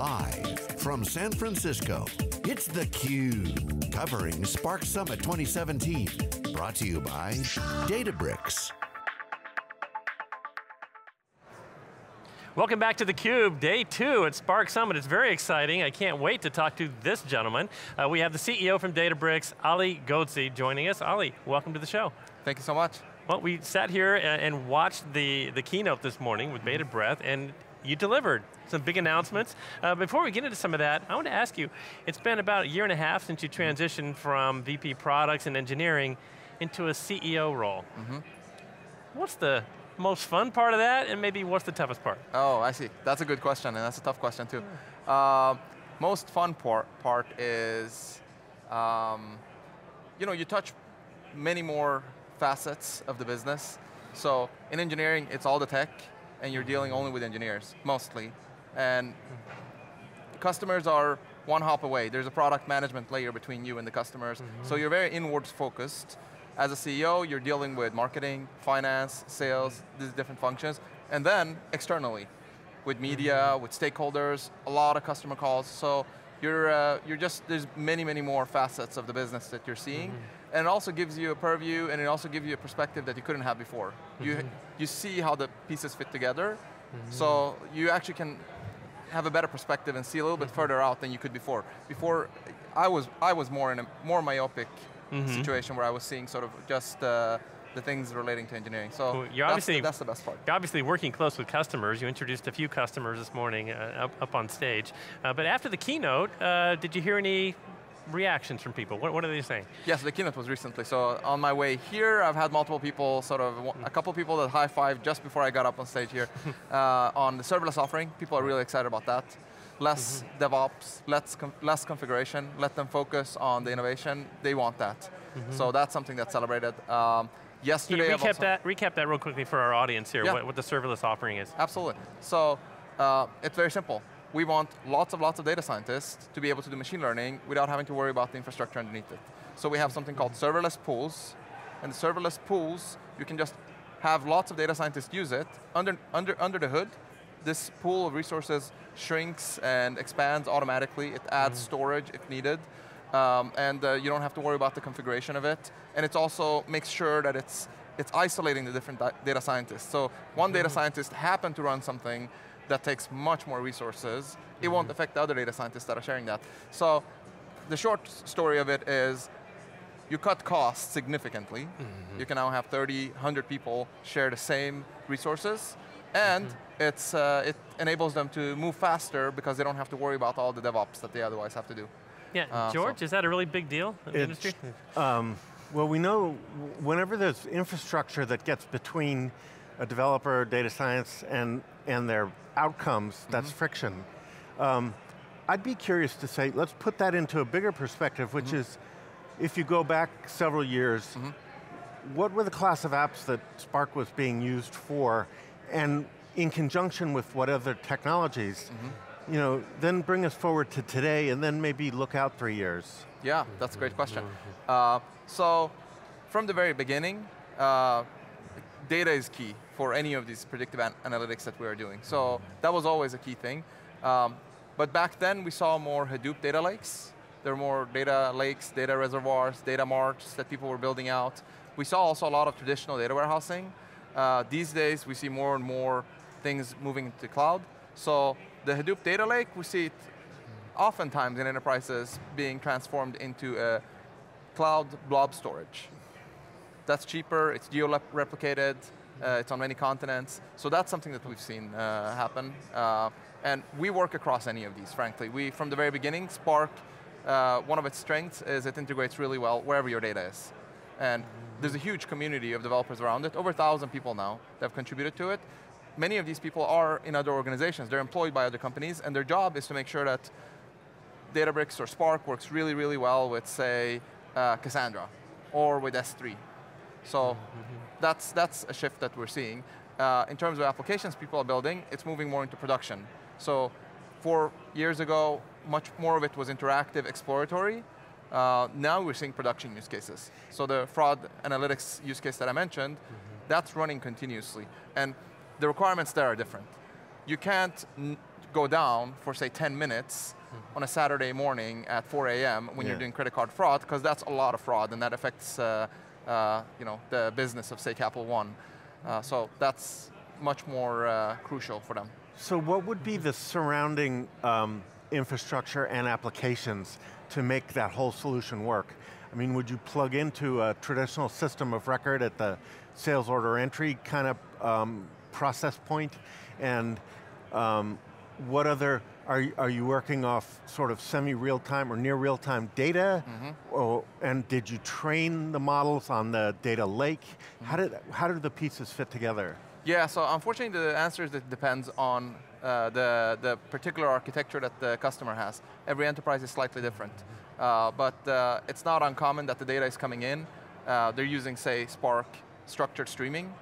Live from San Francisco, it's theCUBE, covering Spark Summit 2017. Brought to you by Databricks. Welcome back to theCUBE, day two at Spark Summit. It's very exciting. I can't wait to talk to this gentleman. Uh, we have the CEO from Databricks, Ali Ghodsi, joining us. Ali, welcome to the show. Thank you so much. Well, we sat here and watched the, the keynote this morning with bated Breath, and you delivered some big announcements. Uh, before we get into some of that, I want to ask you, it's been about a year and a half since you transitioned from VP Products and Engineering into a CEO role. Mm -hmm. What's the most fun part of that, and maybe what's the toughest part? Oh, I see. That's a good question, and that's a tough question too. Uh, most fun part, part is, um, you know, you touch many more facets of the business. So in engineering, it's all the tech, and you're dealing only with engineers, mostly. And customers are one hop away. There's a product management layer between you and the customers. Mm -hmm. So you're very inwards focused. As a CEO, you're dealing with marketing, finance, sales, these different functions. And then externally, with media, mm -hmm. with stakeholders, a lot of customer calls. So you're, uh, you're just, there's many, many more facets of the business that you're seeing. Mm -hmm. And it also gives you a purview, and it also gives you a perspective that you couldn't have before. You, mm-hmm. You see how the pieces fit together, Mm-hmm. So you actually can have a better perspective and see a little bit mm-hmm. further out than you could before. Before, I was, I was more in a more myopic mm -hmm. situation where I was seeing sort of just uh, the things relating to engineering. So well, you're obviously, that's, the, that's the best part. You're obviously working close with customers. You introduced a few customers this morning uh, up, up on stage. Uh, but after the keynote, uh, did you hear any reactions from people? What, what, are they saying? Yes, the keynote was recently. So on my way here, I've had multiple people, sort of, a couple people that high five just before I got up on stage here uh, on the serverless offering. People are really excited about that. Less mm -hmm. DevOps, less, com less configuration, let them focus on the innovation. They want that. Mm -hmm. So that's something that's celebrated. Um, yesterday, Can you recap that, recap that real quickly for our audience here, yeah. what, what the serverless offering is. Absolutely. So uh, it's very simple we want lots of lots of data scientists to be able to do machine learning without having to worry about the infrastructure underneath it. So we have something called serverless pools, and the serverless pools, you can just have lots of data scientists use it. Under, under, under the hood, this pool of resources shrinks and expands automatically. It adds mm. storage if needed. Um, and uh, you don't have to worry about the configuration of it. And it also makes sure that it's, it's isolating the different data scientists. So one mm. data scientist happened to run something that takes much more resources. Mm -hmm. It won't mm-hmm. affect the other data scientists that are sharing that. So the short story of it is you cut costs significantly. Mm -hmm. You can now have 30, 100 people share the same resources, and mm -hmm. it's, uh, it enables them to move faster because they don't have to worry about all the DevOps that they otherwise have to do. Yeah, uh, George, so. is that a really big deal in the industry? Um, well, we know whenever there's infrastructure that gets between a developer, data science, and, and their outcomes, mm -hmm. that's friction. Um, I'd be curious to say, let's put that into a bigger perspective, which mm -hmm. is, if you go back several years, mm -hmm. what were the class of apps that Spark was being used for, and in conjunction with what other technologies, mm-hmm. you know, then bring us forward to today, and then maybe look out three years. Yeah, that's a great question. Uh, so, from the very beginning, uh, data is key for any of these predictive an analytics that we are doing. So that was always a key thing. Um, but back then we saw more Hadoop data lakes. There were more data lakes, data reservoirs, data marts that people were building out. We saw also a lot of traditional data warehousing. Uh, these days we see more and more things moving into the cloud. So the Hadoop data lake, we see it oftentimes in enterprises being transformed into a cloud blob storage. That's cheaper, it's geo-replicated, uh, it's on many continents. So that's something that we've seen uh, happen. Uh, and we work across any of these, frankly. We, from the very beginning, Spark, uh, one of its strengths is it integrates really well wherever your data is. And there's a huge community of developers around it, over a thousand people now that have contributed to it. Many of these people are in other organizations. They're employed by other companies, and their job is to make sure that Databricks or Spark works really, really well with, say, uh, Cassandra, or with S3, so mm -hmm. that's, that's a shift that we're seeing. Uh, in terms of applications people are building, it's moving more into production. So four years ago, much more of it was interactive, exploratory. Uh, now we're seeing production use cases. So the fraud analytics use case that I mentioned, mm -hmm. that's running continuously. And the requirements there are different. You can't go down for say 10 minutes on a Saturday morning at 4 a.m. when Yeah. you're doing credit card fraud, because that's a lot of fraud and that affects uh, uh, you know, the business of say Capital One. Uh, so that's much more uh, crucial for them. So what would be the surrounding um, infrastructure and applications to make that whole solution work? I mean, would you plug into a traditional system of record at the sales order entry kind of um, process point? And um, what other, are, you- are you working off sort of semi-real-time or near real-time data? Or, and did you train the models on the data lake? How, did, how did the pieces fit together? Yeah, so unfortunately the answer is it depends on uh, the, the particular architecture that the customer has. Every enterprise is slightly different. Uh, but uh, it's not uncommon that the data is coming in. Uh, they're using, say, Spark structured streaming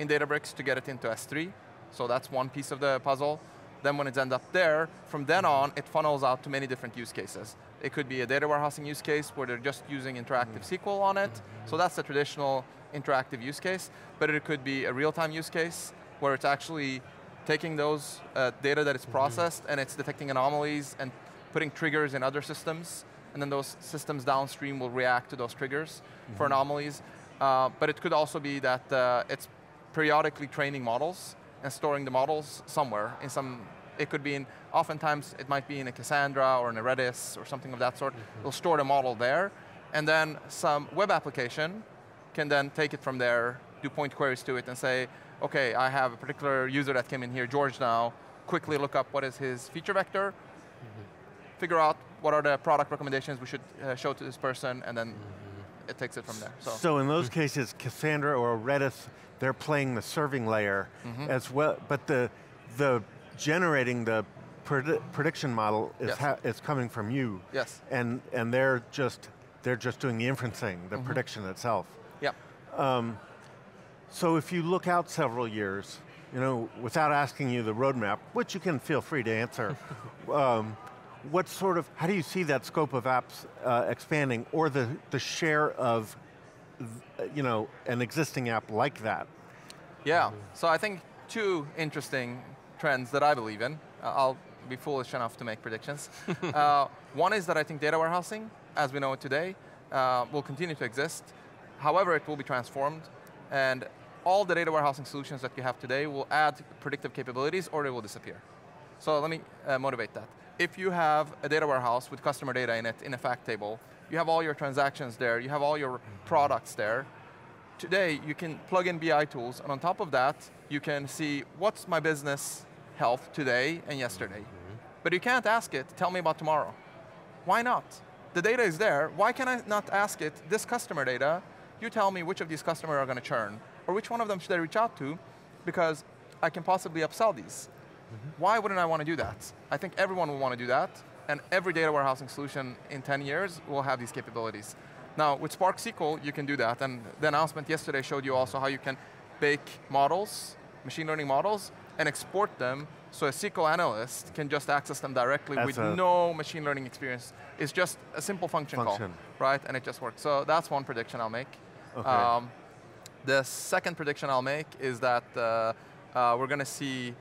in Databricks to get it into S3. So that's one piece of the puzzle. Then when it's end up there, from then on, it funnels out to many different use cases. It could be a data warehousing use case where they're just using interactive SQL on it. So that's the traditional interactive use case. But it could be a real-time use case where it's actually taking those uh, data that is processed and it's detecting anomalies and putting triggers in other systems. And then those systems downstream will react to those triggers for anomalies. Uh, but it could also be that uh, it's periodically training models and storing the models somewhere in some, it could be in, oftentimes it might be in a Cassandra or in a Redis or something of that sort. Mm-hmm. It'll store the model there, and then some web application can then take it from there, do point queries to it and say, okay, I have a particular user that came in here, George now, quickly look up what is his feature vector, mm-hmm. figure out what are the product recommendations we should uh, show to this person, and then mm-hmm. It takes it from there. So, So in those cases, Cassandra or Redis, they're playing the serving layer Mm-hmm. as well, but the, the generating the predi- prediction model is, Yes. ha- is coming from you. yes, And, and they're just, they're just doing the inferencing, the Mm-hmm. prediction itself. yeah. So if you look out several years, you know, without asking you the roadmap, which you can feel free to answer, um, what sort of, how do you see that scope of apps uh, expanding or the, the share of, you know, an existing app like that? Yeah, so I think two interesting trends that I believe in. Uh, I'll be foolish enough to make predictions. uh, one is that I think data warehousing, as we know it today, uh, will continue to exist. However, it will be transformed, and all the data warehousing solutions that you have today will add predictive capabilities or they will disappear. So let me uh, motivate that. If you have a data warehouse with customer data in it, in a fact table, you have all your transactions there, you have all your products there, today you can plug in BI tools, and on top of that, you can see what's my business health today and yesterday. Mm-hmm. But you can't ask it, tell me about tomorrow. Why not? The data is there. Why can I not ask it, this customer data, you tell me which of these customers are going to churn, or which one of them should I reach out to, because I can possibly upsell these. Why wouldn't I want to do that? I think everyone will want to do that, and every data warehousing solution in 10 years will have these capabilities. Now, with Spark SQL, you can do that, and the announcement yesterday showed you also how you can bake models, machine learning models, and export them so a SQL analyst can just access them directly with no machine learning experience. It's just a simple function, Function. call, right? And it just works. So that's one prediction I'll make. Okay. Um, the second prediction I'll make is that uh, uh, we're going to see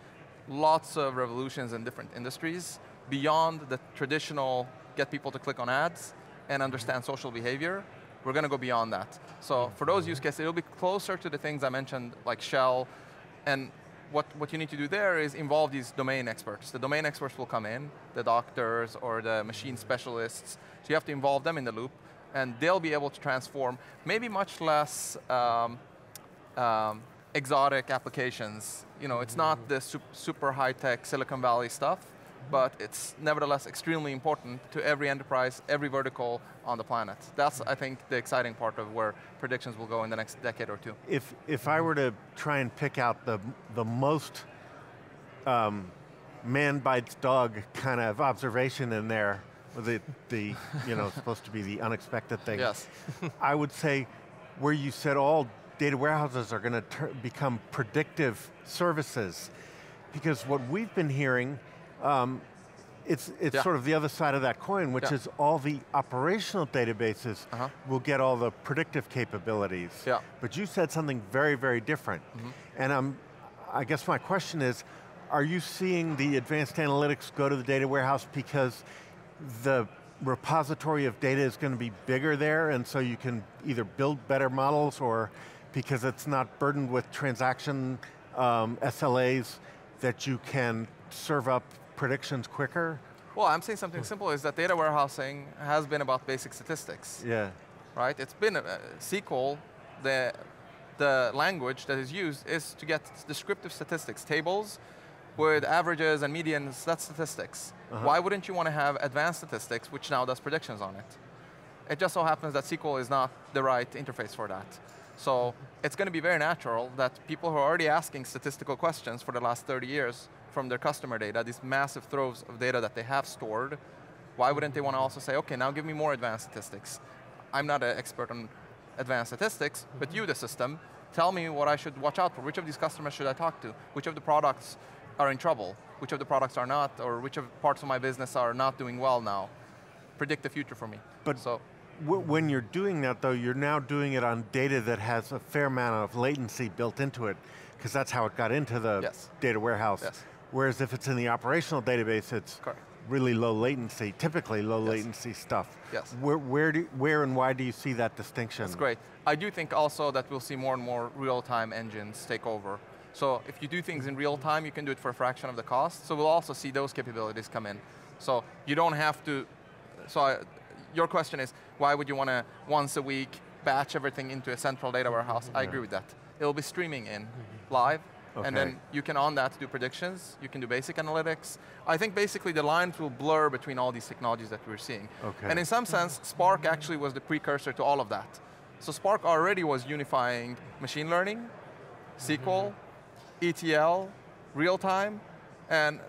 lots of revolutions in different industries beyond the traditional get people to click on ads and understand social behavior. We're going to go beyond that. So for those use cases, it'll be closer to the things I mentioned, like Shell. And what, what you need to do there is involve these domain experts. The domain experts will come in, the doctors or the machine specialists. So you have to involve them in the loop, and they'll be able to transform maybe much less um, um, exotic applications. You know, it's not the sup- super high-tech Silicon Valley stuff, but it's nevertheless extremely important to every enterprise, every vertical on the planet. That's, I think, the exciting part of where predictions will go in the next decade or two. If, if I were to try and pick out the, the most um, man bites dog kind of observation in there, the, the you know, supposed to be the unexpected thing. Yes. I would say where you said all data warehouses are going to become predictive services, because what we've been hearing, um, it's, it's Yeah. sort of the other side of that coin, which Yeah. is all the operational databases Uh-huh. will get all the predictive capabilities. Yeah. But you said something very, very different. And um, I guess my question is, are you seeing the advanced analytics go to the data warehouse because the repository of data is going to be bigger there and so you can either build better models or because it's not burdened with transaction um, SLAs that you can serve up predictions quicker? Well, I'm saying something simple is that data warehousing has been about basic statistics. Yeah. Right? It's been, uh, SQL, the, the language that is used is to get descriptive statistics, tables with averages and medians, that's statistics. Uh -huh. Why wouldn't you want to have advanced statistics, which now does predictions on it? It just so happens that SQL is not the right interface for that. So it's going to be very natural that people who are already asking statistical questions for the last 30 years from their customer data, these massive troves of data that they have stored, why wouldn't they want to also say, okay, now give me more advanced statistics. I'm not an expert on advanced statistics, but mm-hmm. you, the system, tell me what I should watch out for. Which of these customers should I talk to? Which of the products are in trouble? Which of the products are not? Or which of parts of my business are not doing well now? Predict the future for me. But so, when you're doing that though, you're now doing it on data that has a fair amount of latency built into it, because that's how it got into the yes. data warehouse. Yes. Whereas if it's in the operational database, it's Correct. really low latency, typically low yes. latency stuff. Yes. Where, where, do, where and why do you see that distinction? That's great. I do think also that we'll see more and more real-time engines take over. So if you do things in real time, you can do it for a fraction of the cost. So we'll also see those capabilities come in. So you don't have to, so I, your question is, why would you want to once a week batch everything into a central data warehouse? Yeah. I agree with that. It'll be streaming in live, Okay. And then you can on that do predictions, you can do basic analytics. I think basically the lines will blur between all these technologies that we're seeing. Okay. And in some sense, Spark actually was the precursor to all of that. So Spark already was unifying machine learning, SQL, mm -hmm. ETL, real time, and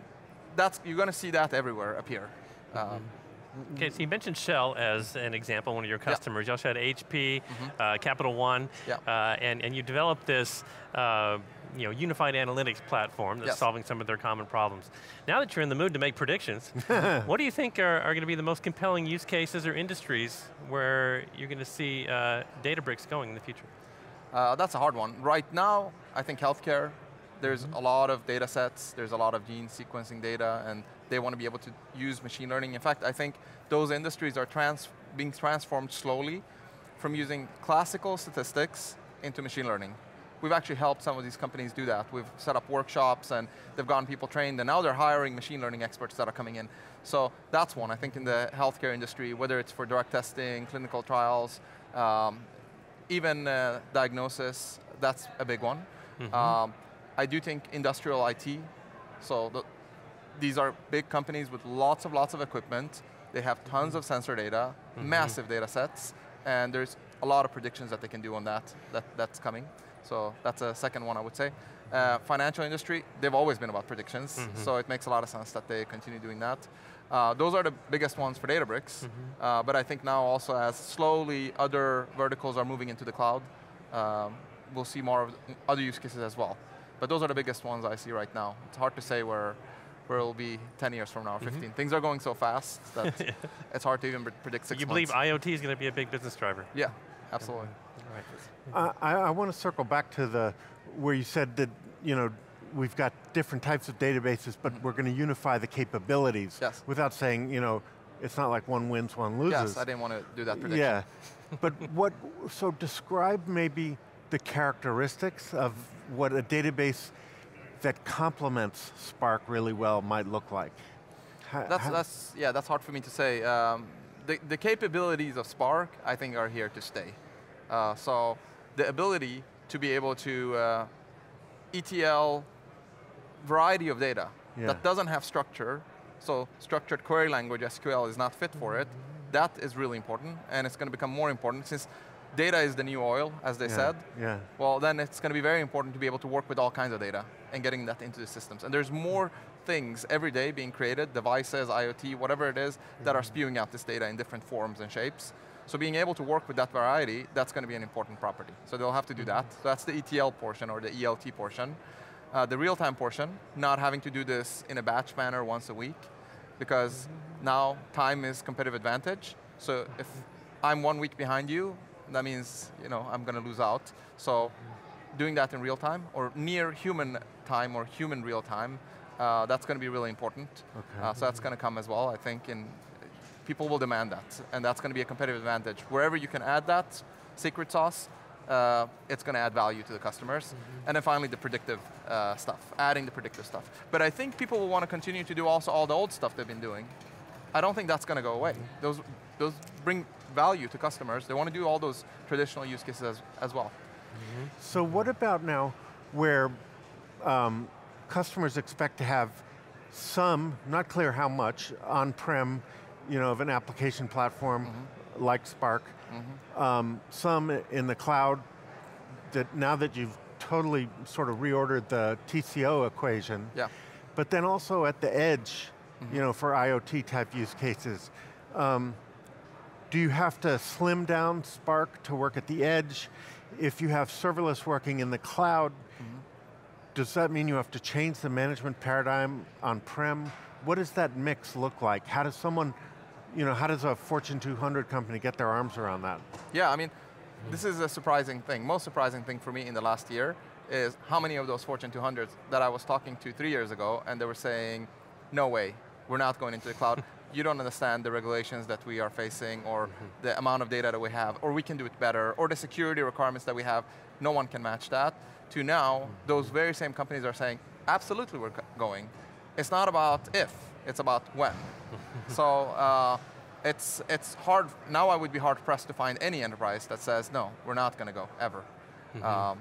that's, you're going to see that everywhere appear. Mm -hmm. um, Okay, so you mentioned Shell as an example, one of your customers. Yeah. You also had HP, mm -hmm. uh, Capital One, yeah. uh, and, and you developed this uh, you know, unified analytics platform that's yes. solving some of their common problems. Now that you're in the mood to make predictions, what do you think are, are going to be the most compelling use cases or industries where you're going to see uh, Databricks going in the future? Uh, that's a hard one. Right now, I think healthcare, there's mm -hmm. a lot of data sets, there's a lot of gene sequencing data, and they want to be able to use machine learning. In fact, I think those industries are trans being transformed slowly from using classical statistics into machine learning we've actually helped some of these companies do that. We've set up workshops and they've gotten people trained and now they're hiring machine learning experts that are coming in. So that's one, I think in the healthcare industry, whether it's for drug testing, clinical trials, um, even uh, diagnosis, that's a big one. Mm -hmm. um, I do think industrial IT, so the, these are big companies with lots of lots of equipment. They have tons of sensor data, mm -hmm. massive data sets, and there's a lot of predictions that they can do on that, that that's coming. So that's a second one I would say. Uh, financial industry, they've always been about predictions, mm -hmm. so it makes a lot of sense that they continue doing that. Uh, those are the biggest ones for Databricks, mm -hmm. uh, but I think now also as slowly other verticals are moving into the cloud, um, we'll see more of other use cases as well. But those are the biggest ones I see right now. It's hard to say where where it'll be 10 years from now, 15. Mm -hmm. Things are going so fast that it's hard to even predict six You months. believe IoT is going to be a big business driver? Yeah, absolutely. Right. Uh, I, I want to circle back to the, where you said that, you know, we've got different types of databases, but mm -hmm. we're going to unify the capabilities. Yes. Without saying, you know, it's not like one wins, one loses. Yes, I didn't want to do that prediction. Yeah, but what, so describe maybe the characteristics of what a database that complements Spark really well might look like. How, that's, that's, yeah, that's hard for me to say. Um, the, the capabilities of Spark, I think, are here to stay. Uh, so the ability to be able to uh, ETL variety of data yeah. that doesn't have structure, so structured query language, SQL, is not fit for it, that is really important, and it's going to become more important since data is the new oil, as they yeah. said. Yeah. Well, then it's going to be very important to be able to work with all kinds of data and getting that into the systems. And there's more things every day being created, devices, IoT, whatever it is, that are mm-hmm. spewing out this data in different forms and shapes. So being able to work with that variety, that's going to be an important property. So they'll have to do that. So that's the ETL portion or the ELT portion. Uh, the real-time portion, not having to do this in a batch manner once a week, because now time is competitive advantage. So if I'm one week behind you, that means you know I'm going to lose out. So doing that in real time or near human time or human real time Uh, that's going to be really important. Okay. Uh, so that's going to come as well, I think, and people will demand that, and that's going to be a competitive advantage. Wherever you can add that secret sauce, uh, it's going to add value to the customers. Mm-hmm. And then finally, the predictive uh, stuff, adding the predictive stuff. But I think people will want to continue to do also all the old stuff they've been doing. I don't think that's going to go away. Mm-hmm. Those, those bring value to customers. They want to do all those traditional use cases as, as well. So what about now where um, customers expect to have some, not clear how much, on-prem, you know, of an application platform like Spark, um, some in the cloud that now that you've totally sort of reordered the TCO equation, Yeah. but then also at the edge, you know, for IoT type use cases. Um, do you have to slim down Spark to work at the edge? If you have serverless working in the cloud, does that mean you have to change the management paradigm on-prem? What does that mix look like? How does someone, you know, how does a Fortune 200 company get their arms around that? Yeah, I mean, this is a surprising thing. Most surprising thing for me in the last year is how many of those Fortune 200s that I was talking to three years ago and they were saying, no way, we're not going into the cloud. You don't understand the regulations that we are facing or the amount of data that we have, or we can do it better, or the security requirements that we have. No one can match that. To now, those very same companies are saying, absolutely we're going. It's not about if, it's about when. so uh, it's, it's hard, now I would be hard pressed to find any enterprise that says, no, we're not going to go, ever. Um,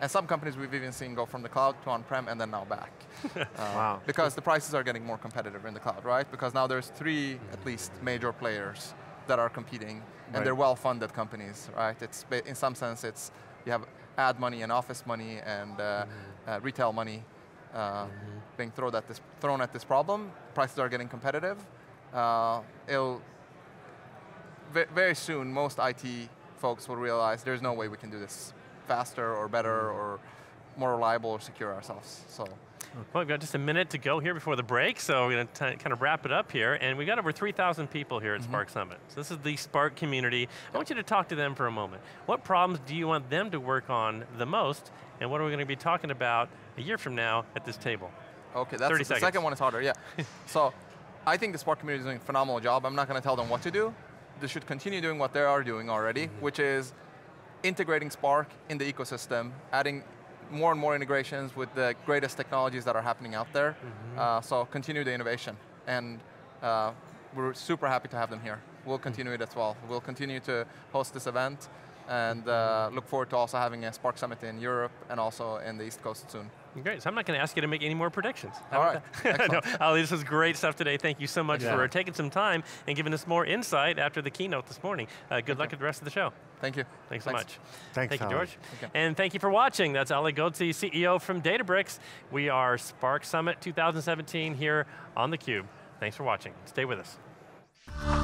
and some companies we've even seen go from the cloud to on-prem and then now back. Uh, Wow. Because the prices are getting more competitive in the cloud, right? Because now there's three, at least, major players that are competing, and they're well-funded companies, right? It's, in some sense, it's, you have ad money and office money and uh, uh, retail money uh, being thrown at, this, thrown at this problem. Prices are getting competitive. Uh, it'll, very soon, most IT folks will realize there's no way we can do this faster or better or more reliable or secure ourselves. So, Well, we've got just a minute to go here before the break, so we're going to kind of wrap it up here. And we've got over 3,000 people here at mm-hmm. Spark Summit. So this is the Spark community. I want you to talk to them for a moment. What problems do you want them to work on the most? And what are we going to be talking about a year from now at this table? okay, that's 30 the seconds. second one is harder. Yeah. so, I think the Spark community is doing a phenomenal job. I'm not going to tell them what to do. They should continue doing what they are doing already, mm-hmm. which is integrating Spark in the ecosystem, adding more and more integrations with the greatest technologies that are happening out there. Uh, so continue the innovation, and uh, we're super happy to have them here. We'll continue it as well. We'll continue to host this event, and uh, look forward to also having a Spark Summit in Europe and also in the East Coast soon. Great, so I'm not going to ask you to make any more predictions. How All right, no. Ali, this was great stuff today. Thank you so much Yeah. for taking some time and giving us more insight after the keynote this morning. Uh, good luck with the rest of the show. Thank you. Thanks so much. Thanks, Thank you, George. Okay. And thank you for watching. That's Ali Ghodsi, CEO from Databricks. We are Spark Summit 2017 here on theCUBE. Thanks for watching. Stay with us.